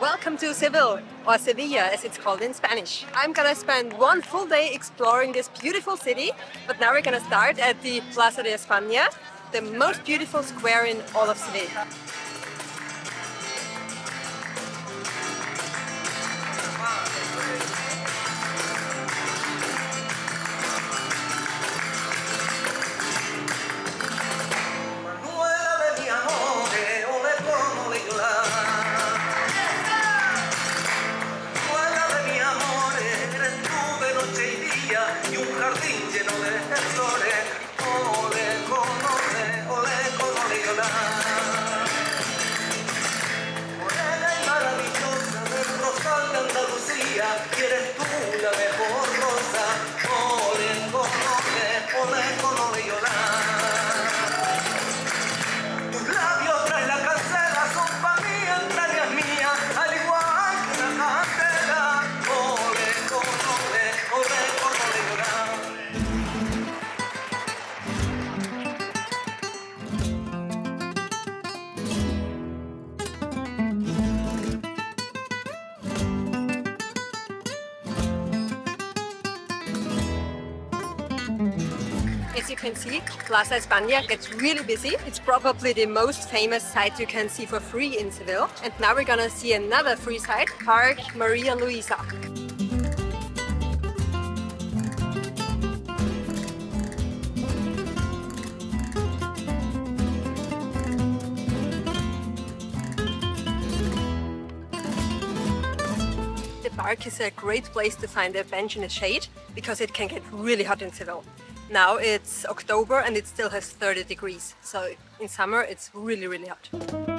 Welcome to Seville, or Sevilla as it's called in Spanish. I'm gonna spend one full day exploring this beautiful city, but now we're gonna start at the Plaza de España, the most beautiful square in all of Seville. As you can see, Plaza España gets really busy. It's probably the most famous site you can see for free in Seville. And now we're gonna see another free site, Park Maria Luisa. The park is a great place to find a bench in the shade because it can get really hot in Seville. Now it's October and it still has 30 degrees, so in summer it's really, really hot.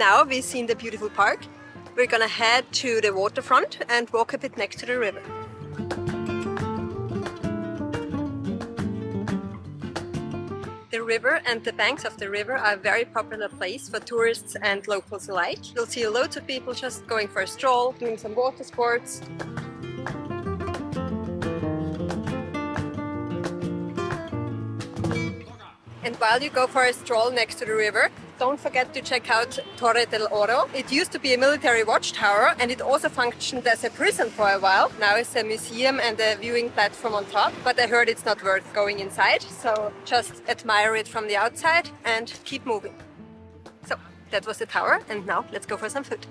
Now we've seen the beautiful park. We're gonna head to the waterfront and walk a bit next to the river. The river and the banks of the river are a very popular place for tourists and locals alike. You'll see loads of people just going for a stroll, doing some water sports. And while you go for a stroll next to the river, don't forget to check out Torre del Oro. It used to be a military watchtower and it also functioned as a prison for a while. Now it's a museum and a viewing platform on top, but I heard it's not worth going inside, so just admire it from the outside and keep moving. So that was the tower, and now let's go for some food.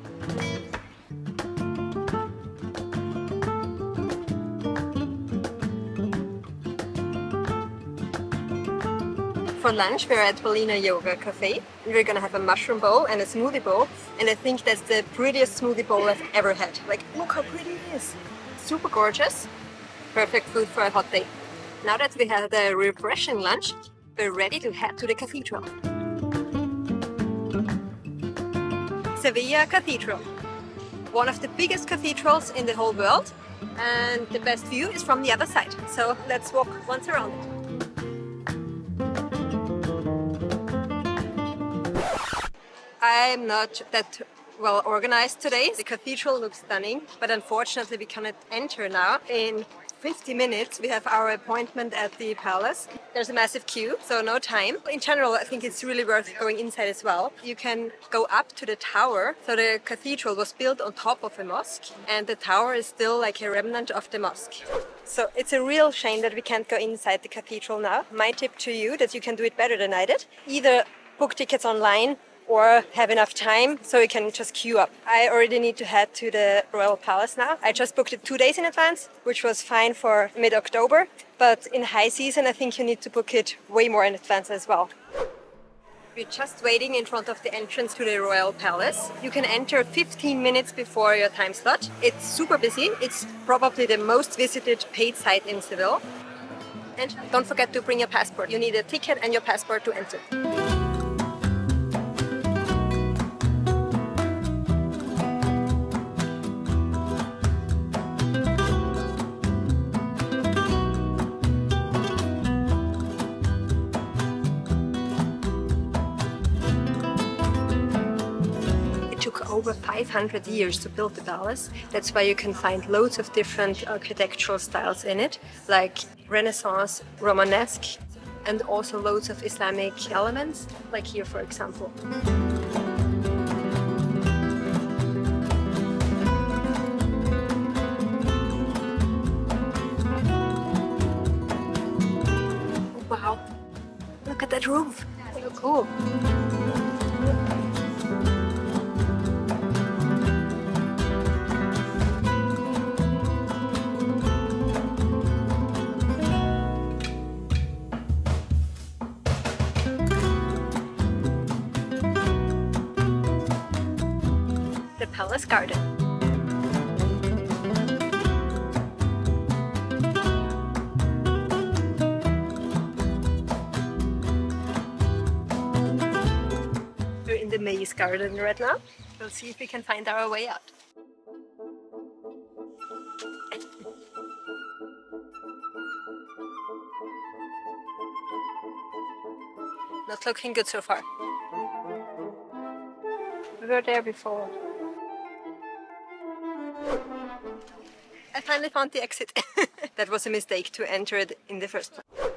For lunch, we're at Bolina Yoga Cafe. And We're gonna have a mushroom bowl and a smoothie bowl, and I think that's the prettiest smoothie bowl I've ever had. Like, look how pretty it is! Super gorgeous. Perfect food for a hot day. Now that we had a refreshing lunch, we're ready to head to the cathedral. Sevilla Cathedral. One of the biggest cathedrals in the whole world, and the best view is from the other side. So let's walk once around it. I'm not that well organized today. The cathedral looks stunning, but unfortunately we cannot enter now. In 50 minutes we have our appointment at the palace. There's a massive queue, so no time. In general, I think it's really worth going inside as well. You can go up to the tower. So the cathedral was built on top of a mosque, and the tower is still like a remnant of the mosque. So it's a real shame that we can't go inside the cathedral now. My tip to you that you can do it better than I did. Either book tickets online or have enough time so you can just queue up. I already need to head to the Royal Palace now. I just booked it two days in advance, which was fine for mid October. But in high season, I think you need to book it way more in advance as well. We're just waiting in front of the entrance to the Royal Palace. You can enter 15 minutes before your time slot. It's super busy. It's probably the most visited paid site in Seville. And don't forget to bring your passport. You need a ticket and your passport to enter. 500 years to build the palace. That's why you can find loads of different architectural styles in it, like Renaissance, Romanesque, and also loads of Islamic elements, like here, for example. Wow, look at that roof. So cool. Palace garden. We're in the maze garden right now. We'll see if we can find our way out. Not looking good so far. We were there before. I finally found the exit. that was a mistake to enter it in the first place.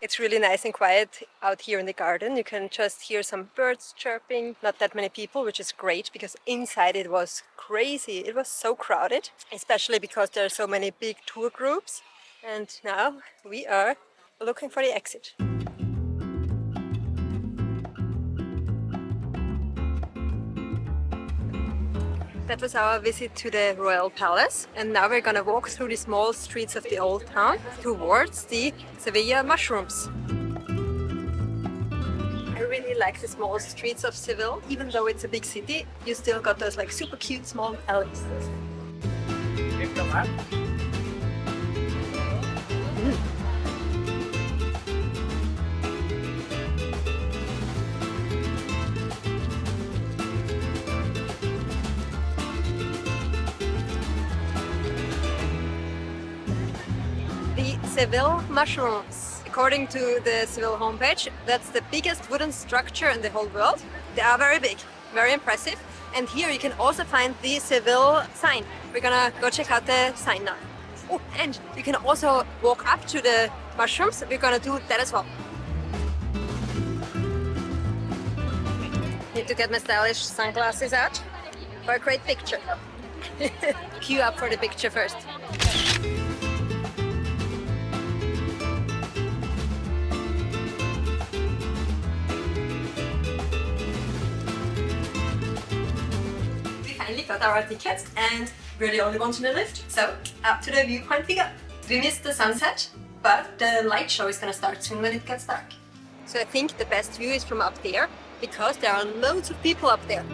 It's really nice and quiet out here in the garden. You can just hear some birds chirping, not that many people, which is great because inside it was crazy. It was so crowded, especially because there are so many big tour groups. And now we are looking for the exit. That was our visit to the Royal Palace, and now we're gonna walk through the small streets of the old town towards the Sevilla mushrooms. I really like the small streets of Seville. Even though it's a big city, you still got those like super cute small alleys. Seville mushrooms. According to the Seville homepage, that's the biggest wooden structure in the whole world. They are very big, very impressive. And here you can also find the Seville sign. We're gonna go check out the sign now. Oh, and you can also walk up to the mushrooms. We're gonna do that as well. Need to get my stylish sunglasses out for a great picture. Queue up for the picture first. We finally got our tickets and the only ones in the lift. So up to the viewpoint we go. We missed the sunset, but the light show is gonna start soon when it gets dark. So I think the best view is from up there because there are loads of people up there.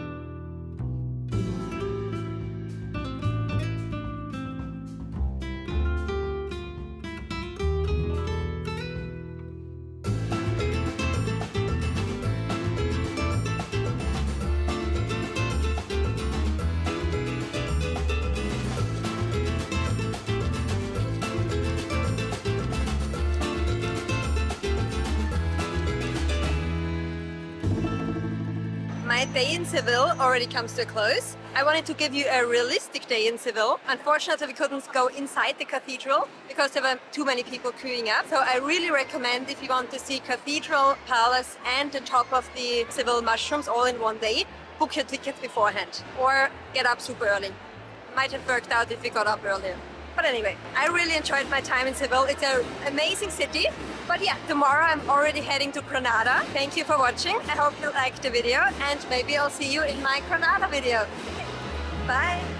Day in Seville already comes to a close. I wanted to give you a realistic day in Seville. Unfortunately, we couldn't go inside the cathedral because there were too many people queuing up. So I really recommend if you want to see cathedral, palace, and the top of the Seville mushrooms all in one day, book your ticket beforehand or get up super early. Might have worked out if you got up earlier. But anyway, I really enjoyed my time in Seville. It's an amazing city. But yeah, tomorrow I'm already heading to Granada. Thank you for watching. I hope you liked the video and maybe I'll see you in my Granada video. Bye!